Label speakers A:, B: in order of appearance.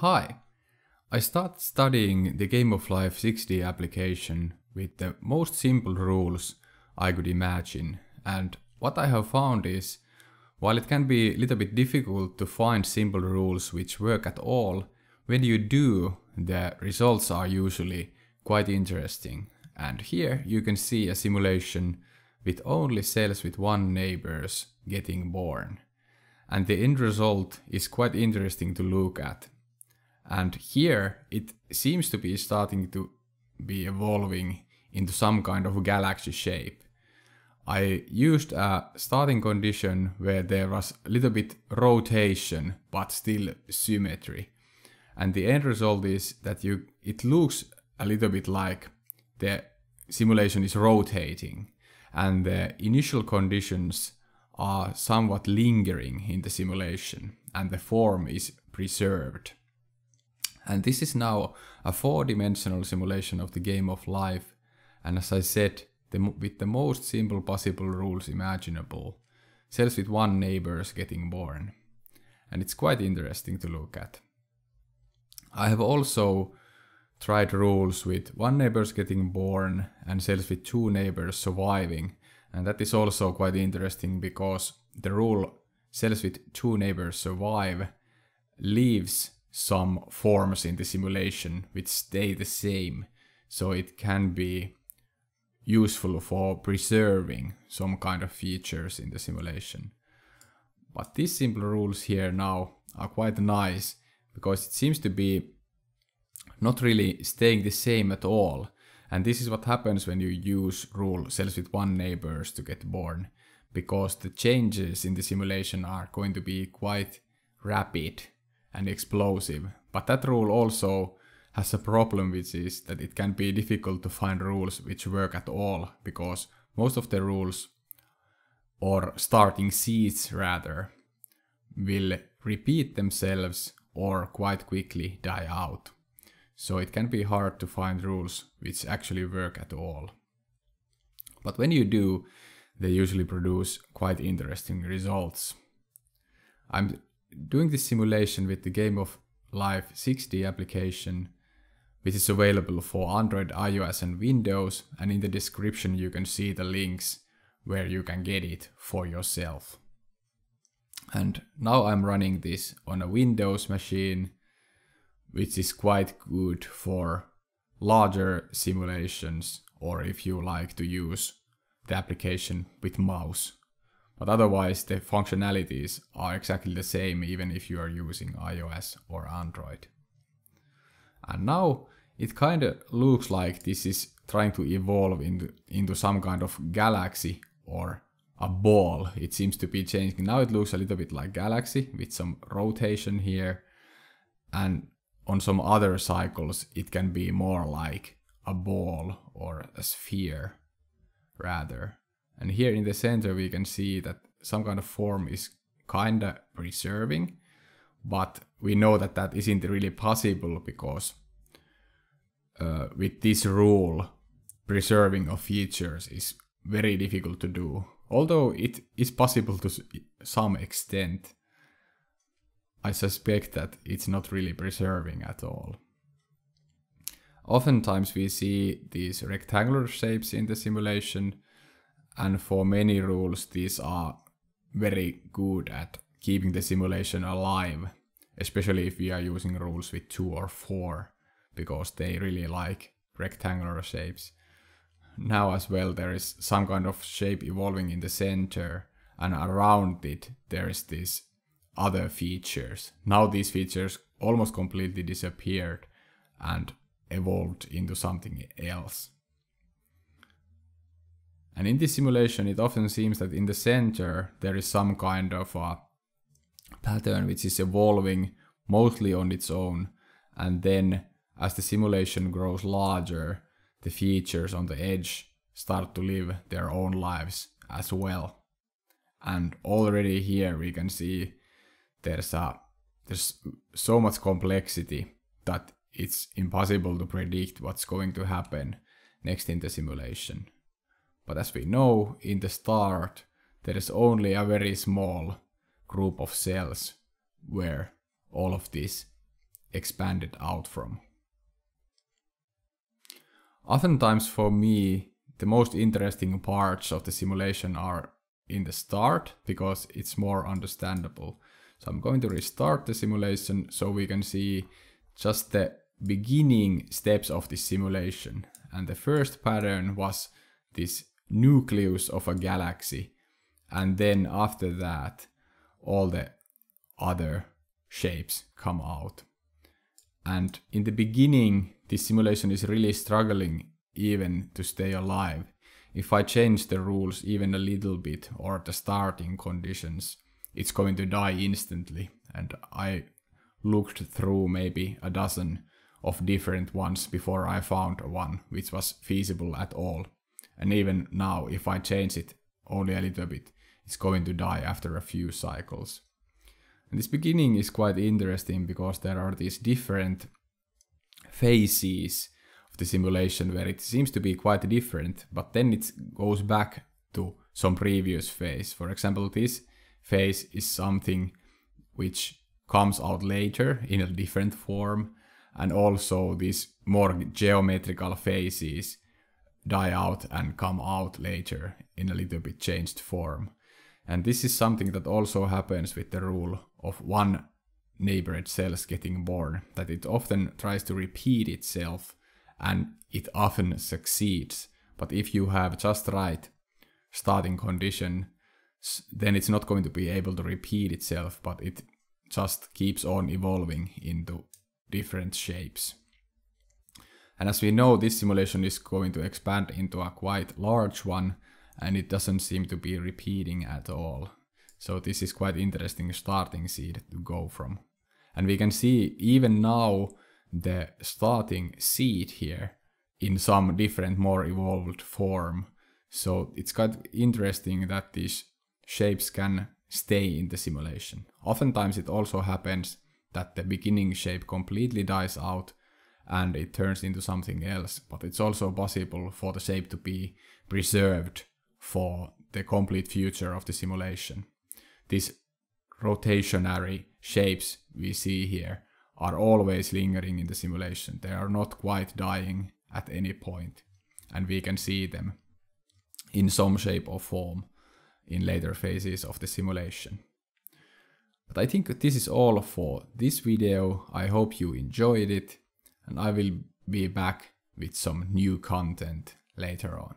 A: Hi! I started studying the Game of Life 6D application with the most simple rules I could imagine and what I have found is while it can be a little bit difficult to find simple rules which work at all, when you do, the results are usually quite interesting. And here you can see a simulation with only cells with one neighbors getting born. And the end result is quite interesting to look at. And here it seems to be starting to be evolving into some kind of galaxy shape. I used a starting condition where there was a little bit rotation but still symmetry. And the end result is that you it looks a little bit like the simulation is rotating and the initial conditions are somewhat lingering in the simulation and the form is preserved. And this is now a four-dimensional simulation of the game of life and as I said the, with the most simple possible rules imaginable. Cells with one neighbors getting born. And it's quite interesting to look at. I have also tried rules with one neighbors getting born and cells with two neighbors surviving. And that is also quite interesting because the rule cells with two neighbors survive leaves some forms in the simulation which stay the same. So it can be useful for preserving some kind of features in the simulation. But these simple rules here now are quite nice because it seems to be not really staying the same at all. And this is what happens when you use rule cells with one neighbors to get born because the changes in the simulation are going to be quite rapid and explosive. But that rule also has a problem which is that it can be difficult to find rules which work at all because most of the rules or starting seeds rather will repeat themselves or quite quickly die out. So it can be hard to find rules which actually work at all. But when you do, they usually produce quite interesting results. I'm doing this simulation with the Game of Life 6D application which is available for Android, iOS and Windows and in the description you can see the links where you can get it for yourself. And now I'm running this on a Windows machine which is quite good for larger simulations or if you like to use the application with mouse. But otherwise the functionalities are exactly the same even if you are using iOS or Android. And now it kind of looks like this is trying to evolve into, into some kind of galaxy or a ball. It seems to be changing. Now it looks a little bit like galaxy with some rotation here. And on some other cycles, it can be more like a ball or a sphere rather. And here in the center, we can see that some kind of form is kind of preserving, but we know that that isn't really possible because uh, with this rule, preserving of features is very difficult to do. Although it is possible to some extent, I suspect that it's not really preserving at all. Oftentimes we see these rectangular shapes in the simulation, and for many rules these are very good at keeping the simulation alive, especially if we are using rules with two or four because they really like rectangular shapes. Now as well there is some kind of shape evolving in the center and around it there is these other features. Now these features almost completely disappeared and evolved into something else. And in this simulation it often seems that in the center there is some kind of a pattern which is evolving mostly on its own and then as the simulation grows larger, the features on the edge start to live their own lives as well. And already here we can see there's a there's so much complexity that it's impossible to predict what's going to happen next in the simulation. But as we know, in the start, there is only a very small group of cells where all of this expanded out from. Oftentimes for me, the most interesting parts of the simulation are in the start because it's more understandable. So I'm going to restart the simulation so we can see just the beginning steps of this simulation. And the first pattern was this nucleus of a galaxy. And then after that, all the other shapes come out. And in the beginning, this simulation is really struggling even to stay alive. If I change the rules even a little bit or the starting conditions, it's going to die instantly. And I looked through maybe a dozen of different ones before I found one which was feasible at all. And even now, if I change it only a little bit, it's going to die after a few cycles. And this beginning is quite interesting because there are these different phases of the simulation where it seems to be quite different, but then it goes back to some previous phase. For example, this phase is something which comes out later in a different form, and also these more geometrical phases die out and come out later in a little bit changed form. And this is something that also happens with the rule of one neighbored cells getting born, that it often tries to repeat itself and it often succeeds. But if you have just right starting condition, then it's not going to be able to repeat itself, but it just keeps on evolving into different shapes. And as we know, this simulation is going to expand into a quite large one, and it doesn't seem to be repeating at all. So this is quite interesting starting seed to go from. And we can see even now the starting seed here in some different more evolved form. So it's quite interesting that these shapes can stay in the simulation. Oftentimes it also happens that the beginning shape completely dies out and it turns into something else, but it's also possible for the shape to be preserved for the complete future of the simulation. These rotationary shapes we see here are always lingering in the simulation. They are not quite dying at any point, and we can see them in some shape or form in later phases of the simulation. But I think this is all for this video. I hope you enjoyed it and I will be back with some new content later on.